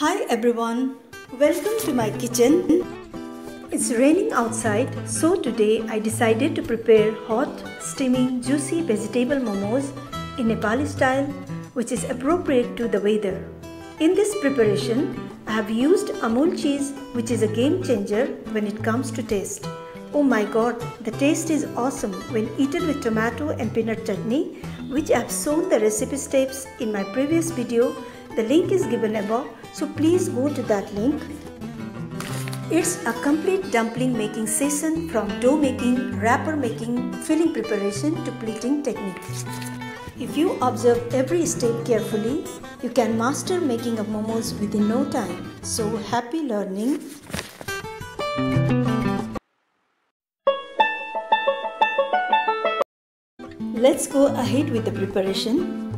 Hi everyone, welcome to my kitchen. It's raining outside, so today I decided to prepare hot, steaming, juicy vegetable momos in Nepali style, which is appropriate to the weather. In this preparation, I have used Amul cheese, which is a game changer when it comes to taste. Oh my god, the taste is awesome when eaten with tomato and peanut chutney, which I have shown the recipe steps in my previous video. The link is given above, so please go to that link. It's a complete dumpling making session from dough making, wrapper making, filling preparation to pleating technique. If you observe every step carefully, you can master making of momos within no time. So happy learning! Let's go ahead with the preparation.